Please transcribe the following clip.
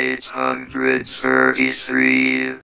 833